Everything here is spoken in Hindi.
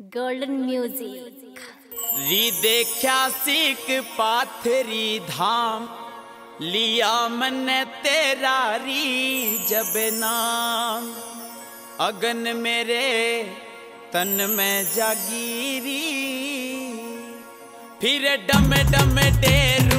गोल्डन म्यूज़िक री देखा सीख पाथरी धाम, लिया मन तेरा री जब नाम। अगन मेरे तन में जागीरी, फिर डम डम डेरू